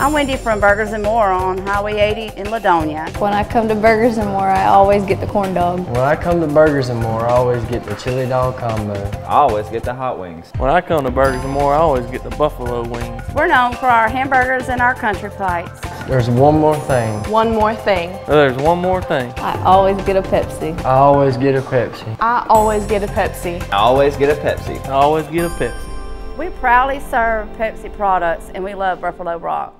I'm Wendy from Burgers and More on Highway 80 in Ladonia. When I come to Burgers and More, I always get the corn dog. When I come to Burgers and More, I always get the chili dog combo. I always get the hot wings. When I come to Burgers and More, I always get the buffalo wings. We're known for our hamburgers and our country plates. There's one more thing. One more thing. There's one more thing. I always get a Pepsi. I always get a Pepsi. I always get a Pepsi. I always get a Pepsi. I always get a Pepsi. We proudly serve Pepsi products and we love Buffalo Rock.